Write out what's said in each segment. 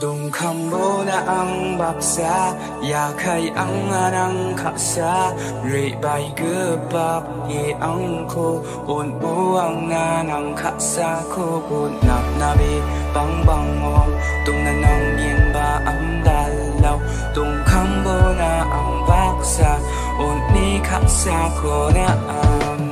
Dungkambo na ang baksa Yakay ang anang kaksa Ribay gebak i ang ko Un buang na ng kaksa ko Un na nabi bang bang mo Tung na nang yin ba ang kham bố na ang baksa Un ni xa ko na ang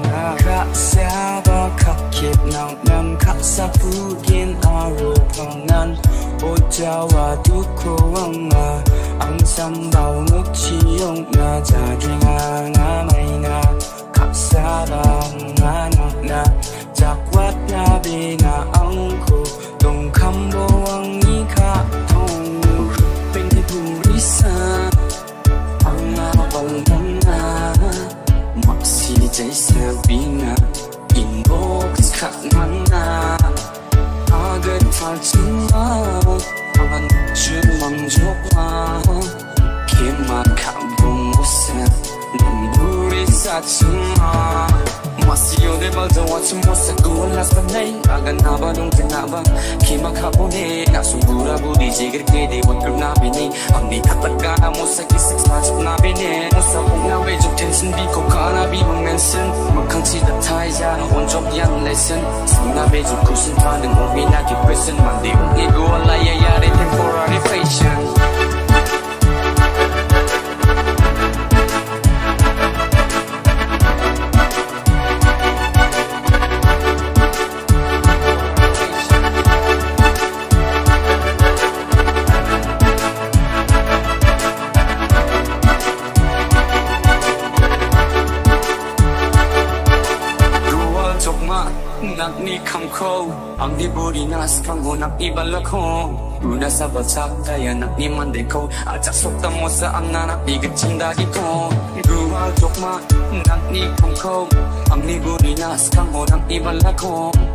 Ojawa duko wanga Ang sambal nukchiyong na Jadringa nga may na Kapsabang anak na Jakwat na bina ang ko Dong kambo ang ika tong Pinipurisa Ang abang na Maksijay sa bina Inbox ka na Agad talchima Aman chumang jokma Kima kabung usa Namburi sa chuma Masiyo de balda watch mo sa gula sa nay Aga na ba nung tinaba Kima kabune Na sumbura budi jigir kede Wat kar na bini Ang di kataga na mo sa kisik Snatch na bini Musa kong na we jok tension Bi ko ka na bi mong mention Makang chi da thai ja Won jok yang lesson Sing na be jok cushion Ta đừng ôm na depression Man di ung ego ala ya ya de temporary รักนี้คำโคอังดีบุรีนัสคังโหนักอีบัลลักโฮรูนัสบัชักกายนักนี้มันเด็กโคอาจักสุกตมวสะอังนานักดีกจินดากิโคดูว่าจกมานักนี้คำโคอังดีบุรีนัสคังโหนักอีบัลลักโฮ